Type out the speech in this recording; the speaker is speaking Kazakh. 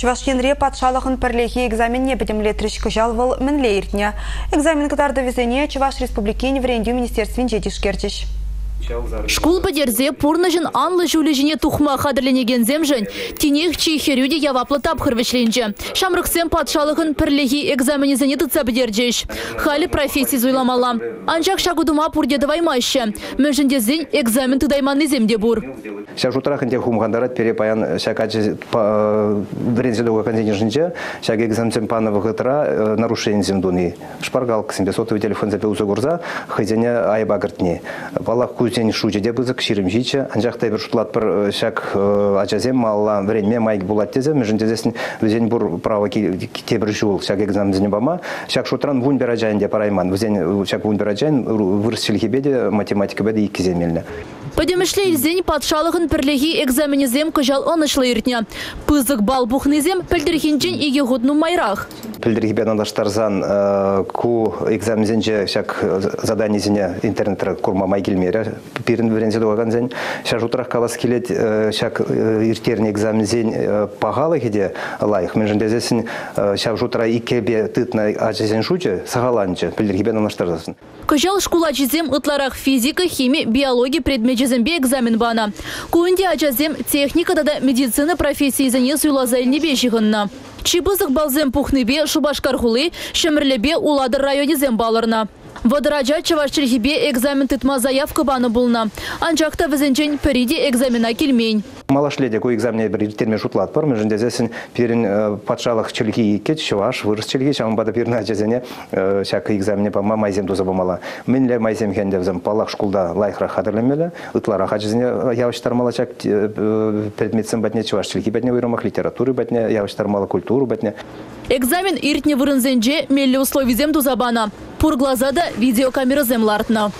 Чувашкенре патшалығын пірлехи экзаменне бідімлетріш күжалвыл мінле иртне. Экзамен кытарды везене Чуваш Республикин врендю министерствен жетишкертіш. Шкул подерзе пурнажын анлы жулежіне тухма қадырленеген земжін, тенех чейхерюде яваплы тапхыр вешленже. Шамрықсен патшалығын пірлеги экзаменезіне тұтса бідерджеш. Халі профессия зойламала. Анжақ шагудума пурдеді ваймайшы. Мүжіндезін экзамен тыдайманны земде бур. Ся жутрах инде хумгандарат перепаян сякачы брензелуга континжинче, сяк экзамен пана вгытра нарушение земдуни. Шпаргалка себе сотовый телефон запился гурза, хызене айбагыртне. Балах кузен шуче деп ызык ширим жиче, анжақта бір шутлат бір сяк ачазем малла вренме майк булат тезе, межін тезесін өзен бур право тебір жул, сяк экзамензіне бама, сяк шутран вун беражайын деп арайман, өзен сяк вун беражайын вырс силхебеде математика беде екі земелі. Подемішле илзен патшалығын пірлеги экзаменезем күжал онышлы иртне. Пызык бал бухнезем пілдірхенчен иге ғудну майрақ. Пілдіргі бен алаштарзан ку экзамензенже шак заданиезіне интернетра курма май келмері пирин верензеду оған зен. Шак жутрах калас келет шак иртерне экзамензен пағалы хеде лайық. Мен жындезесін шак жутра икебе тытна ачезен шуче сағаланчы пілдіргі бен алаштарзасын. Күжал шкула жезем ытларах физика, химия, биология предмет жезембе экзамен бана. Куынде ажазем техникада да медицина профессии зане суйлазайны бешігінна. Чибызық балзем пухныбе шубашкархулы, шемірлебе уладыр районезем балырна. Водыраджа чавашчырхибе экзамен тытма заявка баны булна. Анжақта візінчен периде экзамена келмейн. Малашледе ку экзамене бір терме шутлат бар, межінде зесін перін патшалық чілгі кет, чываш, вырыс чілгі, шамын бада перін ажазене шак экзамене бама майзем доза бамала. Менле майзем хенде взем палақ шкулда лайхра хадырлемелі, ытлара хажазене явыштармала чак предметсен бәтне чываш чілгі бәтне выйрамақ, литературы бәтне, явыштармала культуру бәтне. Экзамен иртне вырынзенже мелле условизем. Пур глазада видеокамера землартна.